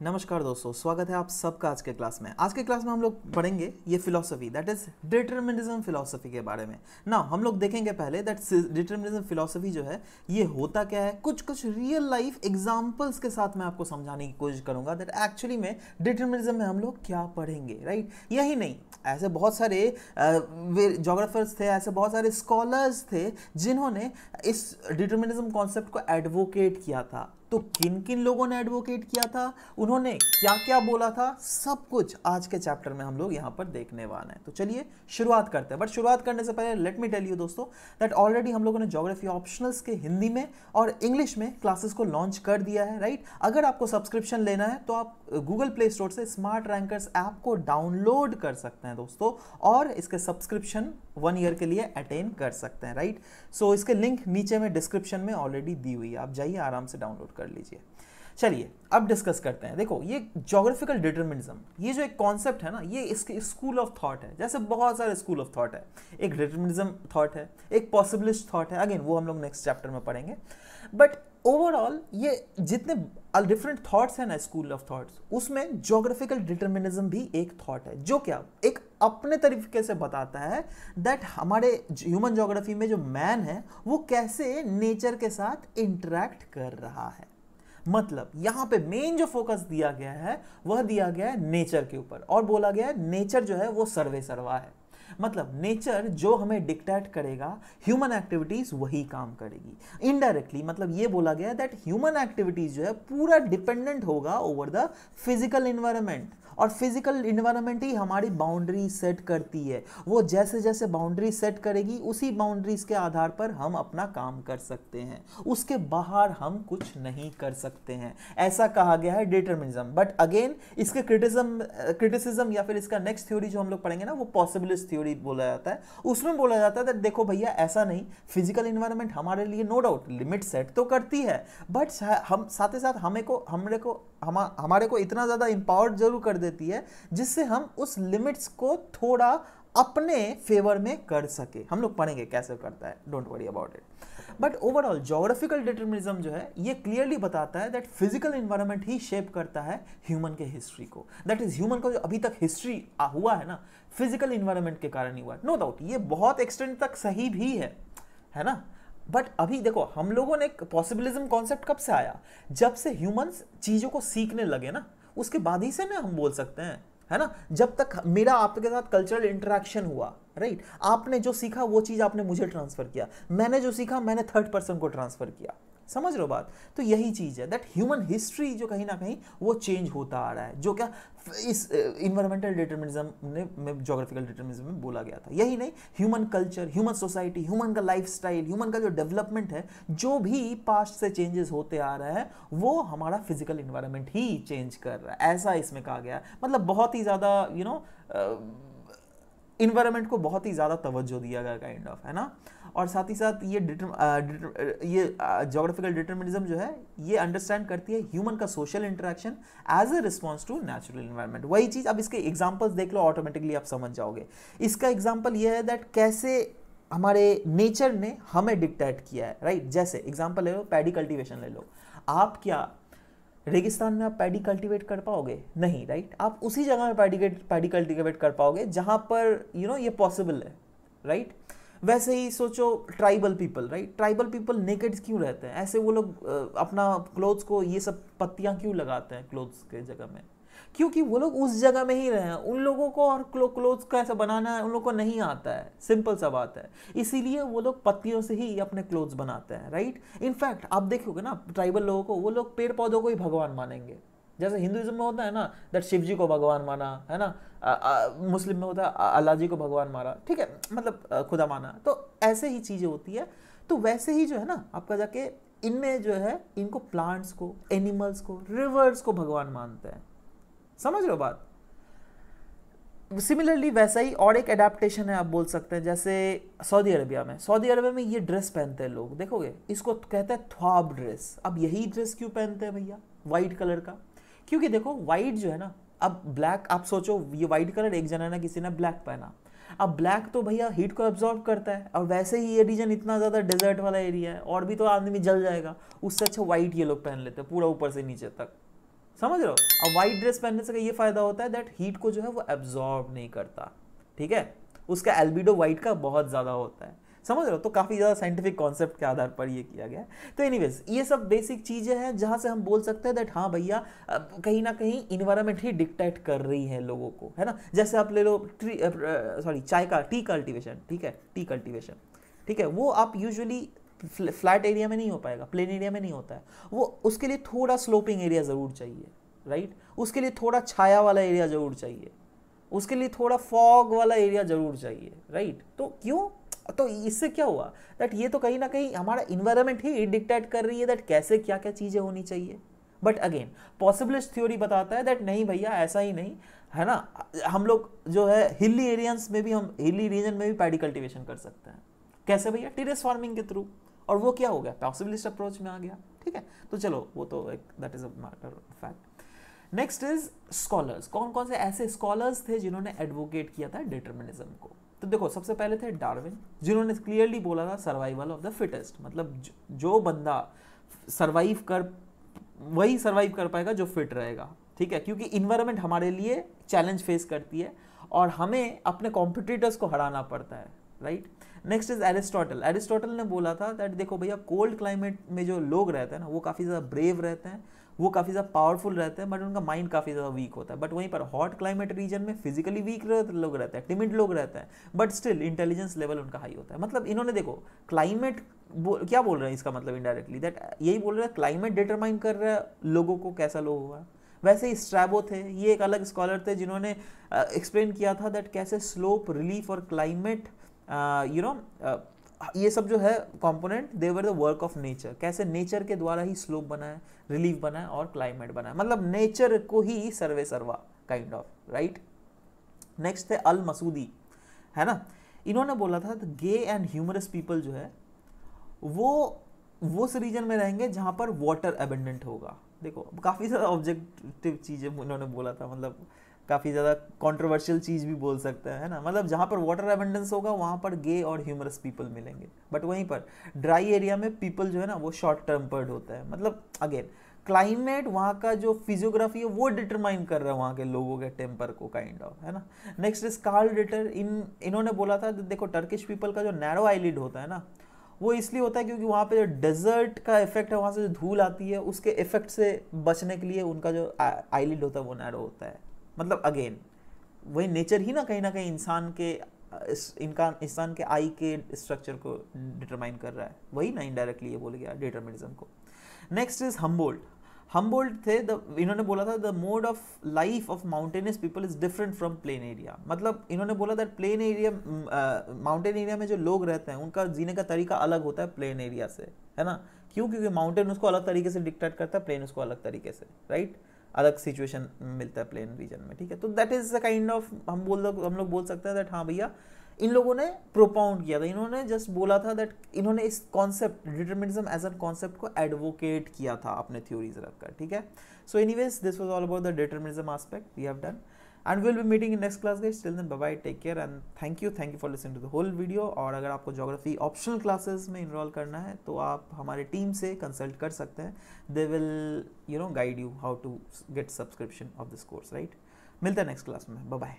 नमस्कार दोस्तों, स्वागत है आप सबका आज के क्लास में। आज के क्लास में हम लोग पढ़ेंगे ये philosophy that is determinism philosophy के बारे में। ना हम लोग देखेंगे पहले दैट डिटर्मिनिज्म फिलोसफी जो है, ये होता क्या है? कुछ कुछ रियल लाइफ एग्जांपल्स के साथ मैं आपको समझाने की कोशिश करूँगा दैट एक्चुअली में डिटर्मिनिज्म में हम लोग क्या पढ़ेंगे राइट यही नहीं, ऐसे बहुत सारे जोग्राफर्स थे, ऐसे बहुत सारे स्कॉलर्स थे जिन्होंने इस डिटर्मिनिज्म कॉन्सेप्ट को एडवोकेट किया था। तो किन किन लोगों ने एडवोकेट किया था? उन्होंने क्या क्या बोला था? सब कुछ आज के चैप्टर में हम लोग यहाँ पर देखने वाले हैं। तो चलिए शुरुआत करते हैं। बट शुरुआत करने से पहले लेट मी टेल यू दोस्तों दैट ऑलरेडी हम लोगों ने जोग्राफी ऑप्शनल्स के हिंदी में और इंग्लिश में क्लासेस को लॉन्च कर दिया है राइट अगर आपको सब्सक्रिप्शन लेना है तो आप गूगल प्ले स्टोर से स्मार्ट रैंकर्स ऐप को डाउनलोड कर सकते हैं दोस्तों और इसके सब्सक्रिप्शन वन ईयर के लिए अटेन कर सकते हैं राइट सो so, इसके लिंक नीचे में डिस्क्रिप्शन में ऑलरेडी दी हुई है। आप जाइए आराम से डाउनलोड कर लीजिए। चलिए, अब डिस्कस करते हैं। देखो, ये जोग्राफिकल डिटर्मिनिज्म ये जो एक कॉन्सेप्ट है ना, ये इसके स्कूल ऑफ़ थॉट है, जैसे बहुत सारे स्कूल ऑफ़ थॉट है। एक डिटर्मिनिज्म थॉट है, एक पॉसिबिलिस्ट थॉट है। अगेन वो हम लोग नेक्स्ट चैप्टर में पढ़ेंगे। बट ओवरऑल ये जितने डिफरेंट थॉट्स हैं ना स्कूल ऑफ़ थॉट्स उसमें जोग्राफिकल डिटर्मिनिज्म भी एक थॉट है, जो क्या एक अपने तरीके से बताता है दैट हमारे ह्यूमन जोग्राफी में जो मैन है, वो कैसे नेचर के साथ इंटरेक्ट कर रहा है। मतलब यहाँ पे मेन जो फोकस दिया गया है, वह दिया गया है नेचर के ऊपर और बोला गया है नेचर जो है वो सर्वे सर्वा है। मतलब नेचर जो हमें डिक्टेट करेगा, ह्यूमन एक्टिविटीज़ वही काम करेगी। इनडायरेक्टली मतलब ये बोला गया दैट ह्यूमन एक्टिविटीज़ जो है पूरा डिपेंडेंट होगा ओवर द फ़िज़िकल इन्वायरमेंट और फ़िज़िकल इन्वायरमेंट ही हमारी बाउंड्री सेट करती है। वो जैसे जैसे बाउंड्री सेट करेगी, उसी बाउंड्रीज के आधार पर हम अपना काम कर सकते हैं। उसके बाहर हम कुछ नहीं कर सकते हैं। ऐसा कहा गया है डिटर्मिनिज्म बट अगेन इसके क्रिटिज्म क्रिटिसिज्म या फिर इसका नेक्स्ट थ्योरी जो हम लोग पढ़ेंगे ना, वो पॉसिबिलिस्ट थ्योरी बोला जाता है, उसमें बोला जाता है देखो भैया, ऐसा नहीं फ़िज़िकल इन्वायरमेंट हमारे लिए नो डाउट लिमिट सेट तो करती है बट हम, साथ ही साथ हमें को, हमारे को, हम, हमारे को इतना ज़्यादा इंपावर्ड ज़रूर कर देती है, जिससे हम उस लिमिट्स को थोड़ा अपने फेवर में कर सके। हम लोग पढ़ेंगे कैसे करता है। Don't worry about it but overall geographical determinism जो है, ये क्लियरली बताता है दैट फ़िज़िकल इन्वायरमेंट ही शेप करता है ह्यूमन के हिस्ट्री को। दैट इज़ ह्यूमन का जो अभी तक हिस्ट्री हुआ है ना फ़िज़िकल इन्वायरमेंट के कारण ही हुआ नो डाउट ये बहुत एक्सटेंड तक सही भी है है ना? बट अभी देखो, हम लोगों ने पॉसिबिलिज्म कॉन्सेप्ट कब से आया? जब से ह्यूमंस चीज़ों को सीखने लगे ना, उसके बाद ही से ना हम बोल सकते हैं। है ना? जब तक मेरा आपके साथ कल्चरल इंटरेक्शन हुआ राइट आपने जो सीखा, वो चीज़ आपने मुझे ट्रांसफ़र किया। मैंने जो सीखा, मैंने थर्ड पर्सन को ट्रांसफ़र किया। समझ रहे हो बात? तो यही चीज़ है। दैट ह्यूमन हिस्ट्री जो कहीं ना कहीं वो चेंज होता आ रहा है। जो क्या इस इन्वायरमेंटल डिटर्मिनिज्म ने, में जोग्राफिकल डिटर्मिनिज्म में बोला गया था। यही नहीं human culture human society human का लाइफ स्टाइल ह्यूमन का जो डेवलपमेंट है, जो भी पास्ट से चेंजेस होते आ रहा है, वो हमारा फ़िज़िकल इन्वायरमेंट ही चेंज कर रहा है। ऐसा इसमें कहा गया मतलब बहुत ही ज़्यादा यू नो इन्वायरमेंट को बहुत ही ज़्यादा तवज्जो दिया गया काइंड ऑफ़ है ना? और साथ ही साथ ये डिटर, ये जोग्राफिकल डिटर्मिनिज्म जो है ये अंडरस्टैंड करती है ह्यूमन का social interaction as a response to natural environment वही चीज़ अब इसके एग्जाम्पल्स देख लो ऑटोमेटिकली आप समझ जाओगे। इसका एग्ज़ाम्पल ये है दैट कैसे हमारे नेचर ने हमें डिक्टेट किया है राइट जैसे एग्ज़ाम्पल ले लो पैडी कल्टिवेशन ले लो। आप क्या रेगिस्तान में आप पैडी कल्टीवेट कर पाओगे? नहीं राइट आप उसी जगह में पैडी पैडी कल्टीवेट कर पाओगे जहाँ पर यू you नो know, ये पॉसिबल है राइट वैसे ही सोचो tribal people right tribal people naked क्यों रहते हैं? ऐसे वो लोग अपना क्लोथ्स को ये सब पत्तियाँ क्यों लगाते हैं क्लोथ्स के जगह में? क्योंकि वो लोग उस जगह में ही रहे हैं। उन लोगों को और क्लोथ्स का ऐसा बनाना है, उन लोगों को नहीं आता है। सिंपल सा बात है। इसीलिए वो लोग पत्तियों से ही अपने क्लोथ्स बनाते हैं राइट इनफैक्ट आप देखोगे ना ट्राइबल लोगों को, वो लोग पेड़ पौधों को ही भगवान मानेंगे। जैसे हिंदुइज्म में होता है ना दैट शिव जी को भगवान माना, है ना? मुस्लिम में होता है अल्लाह जी को भगवान मारा, ठीक है? मतलब खुदा माना। तो ऐसे ही चीज़ें होती है। तो वैसे ही जो है ना, आपका जाके इनमें जो है, इनको प्लांट्स को एनिमल्स को रिवर्स को भगवान मानते हैं। समझ रहे हो बात? सिमिलरली वैसा ही और एक एडेप्टेशन है, आप बोल सकते हैं, जैसे सऊदी अरबिया में। सऊदी अरबिया में ये ड्रेस पहनते हैं लोग, देखोगे? इसको कहते हैं थ्वाब ड्रेस अब यही ड्रेस क्यों पहनते हैं भैया? वाइट कलर का। क्योंकि देखो वाइट जो है ना, अब ब्लैक आप सोचो, ये वाइट कलर एक जना ना किसी ने ब्लैक पहना। अब ब्लैक तो भैया हीट को एब्जॉर्ब करता है, और वैसे ही ये रीजन इतना ज़्यादा डेजर्ट वाला एरिया है, और भी तो आदमी जल जाएगा। उससे अच्छा वाइट ये लोग पहन लेते हैं, पूरा ऊपर से नीचे तक। समझ रहे हो? अब वाइट ड्रेस पहनने से ये फ़ायदा होता है दैट हीट को जो है वो एब्जॉर्ब नहीं करता, ठीक है? उसका एल्बिडो वाइट का बहुत ज़्यादा होता है। समझ रहे हो? तो काफ़ी ज़्यादा साइंटिफिक कॉन्सेप्ट के आधार पर ये किया गया तो एनीवेज ये सब बेसिक चीज़ें हैं जहाँ से हम बोल सकते हैं दैट हाँ भैया कहीं ना कहीं इन्वायरमेंट ही डिक्टेट कर रही है लोगों को, है ना? जैसे आप ले लो ट्री सॉरी चाय का टी कल्टिवेशन ठीक है? टी कल्टिवेशन ठीक है? वो आप यूजुअली फ्लैट एरिया में नहीं हो पाएगा प्लेन एरिया में नहीं होता है। वो उसके लिए थोड़ा स्लोपिंग एरिया ज़रूर चाहिए राइट उसके लिए थोड़ा छाया वाला एरिया ज़रूर चाहिए। उसके लिए थोड़ा फॉग वाला एरिया ज़रूर चाहिए राइट तो क्यों? तो इससे क्या हुआ दैट ये तो कहीं ना कहीं हमारा इन्वायरमेंट ही डिक्टेट कर रही है दैट कैसे क्या क्या चीज़ें होनी चाहिए। बट अगेन पॉसिबलिस्ट थ्योरी बताता है दैट नहीं भैया, ऐसा ही नहीं, है ना? हम लोग जो है हिली एरियंस में भी हम हिली रीजन में भी पैडी कल्टिवेशन कर सकते हैं। कैसे भैया? टेरेस फ़ार्मिंग के थ्रू। और वो क्या हो गया? पॉसिबलिस्ट अप्रोच में आ गया। ठीक है? तो चलो, वो तो एक that is a matter fact next is scholars कौन कौन से ऐसे स्कॉलर्स थे जिन्होंने एडवोकेट किया था डिटर्मिनिज्म को? तो देखो, सबसे पहले थे डार्विन, जिन्होंने क्लियरली बोला था सर्वाइवल ऑफ़ द फिटेस्ट मतलब जो बंदा सर्वाइव कर, वही सर्वाइव कर पाएगा जो फिट रहेगा। ठीक है? क्योंकि इन्वायरमेंट हमारे लिए चैलेंज फेस करती है और हमें अपने कॉम्पिटिटर्स को हराना पड़ता है। Right next is Aristotle Aristotle ने बोला था दैट देखो भैया कोल्ड क्लाइमेट में जो लोग रहते हैं ना, वो काफ़ी ज़्यादा ब्रेव रहते हैं, वो काफ़ी ज़्यादा पावरफुल रहते हैं बट उनका माइंड काफ़ी ज़्यादा वीक होता है। बट वहीं पर हॉट क्लाइमेट रीजन में फिजिकली वीक लोग रहते हैं टिमिड लोग रहते हैं बट स्टिल इंटेलिजेंस लेवल उनका हाई होता है। मतलब इन्होंने देखो क्लाइमेट क्या बोल रहे हैं इसका मतलब इनडायरेक्टली दैट यही बोल रहे हैं क्लाइमेट डिटरमाइन कर रहा है लोगों को कैसा लोग हुआ। वैसे ही स्ट्रैबो थे, ये एक अलग स्कॉलर थे जिन्होंने एक्सप्लेन किया था दैट कैसे स्लोप रिलीफ और क्लाइमेट यू नो ये सब जो है component they were the work of nature कैसे नेचर के द्वारा ही स्लोप बना है रिलीफ बना है और क्लाइमेट बना है मतलब नेचर को ही सर्वे सर्वा काइंड ऑफ़ राइट नेक्स्ट है अल मसूदी, है ना? इन्होंने बोला था गे एंड ह्यूमरस पीपल जो है, वो वो रीजन में रहेंगे जहाँ पर वाटर एबेंडेंट होगा। देखो, काफ़ी ज़्यादा ऑब्जेक्टिव चीज़ें उन्होंने बोला था मतलब काफ़ी ज़्यादा कंट्रोवर्शियल चीज़ भी बोल सकते हैं है ना? मतलब जहाँ पर वाटर एबेंडेंस होगा वहाँ पर गे और ह्यूमरस पीपल मिलेंगे। बट वहीं पर ड्राई एरिया में पीपल जो है ना वो शॉर्ट टर्मपर्ड होता है। मतलब अगेन क्लाइमेट वहाँ का जो फिजियोग्राफी है वो डिटरमाइन कर रहा है वहाँ के लोगों के टेम्पर को काइंड kind ऑफ़ of, है ना? नेक्स्ट इज़ कार्ल रिटर इन इन्होंने बोला था देखो टर्किश पीपल का जो नैरो आईलिड होता है ना वो इसलिए होता है क्योंकि वहाँ पे जो डेजर्ट का इफ़ेक्ट है वहाँ से जो धूल आती है उसके इफ़ेक्ट से बचने के लिए उनका जो आईलिड होता है वो नैरो होता है। मतलब अगेन वही नेचर ही ना कहीं ना कहीं इंसान के इस, इनका इंसान के आई के स्ट्रक्चर को डिटरमाइन कर रहा है। वही ना इनडायरेक्टली ये बोल गया डिटर्मिनिज्म को। नेक्स्ट इज़ हमबोल्ट हमबोल्ट थे द इन्होंने बोला था the mode of life of mountainous people is different from plain area मतलब इन्होंने बोला that plain area mountain area में जो लोग रहते हैं उनका जीने का तरीका अलग होता है प्लेन एरिया से है ना? क्यों? क्योंकि माउंटेन उसको अलग तरीके से डिक्टेट करता है प्लेन उसको अलग तरीके से राइट right? अलग सिचुएशन मिलता है प्लेन रीजन में, ठीक है? तो that is the kind of हम बोल हम लोग बोल सकते हैं दैट हाँ भैया, इन लोगों ने प्रोपाउंड किया था। इन्होंने जस्ट बोला था दैट इन्होंने इस concept determinism as a concept को एडवोकेट किया था अपने थ्योरीज रखकर, ठीक है? So anyways this was all about the determinism aspect we have done and will be meeting in next class guys till then bye take care and thank you thank you for listening to the whole video और अगर आपको geography optional classes में enrol करना है तो आप हमारे team से कंसल्ट कर सकते हैं. They will you know guide you how to get subscription of this course right मिलते हैं नेक्स्ट क्लास में. Bye bye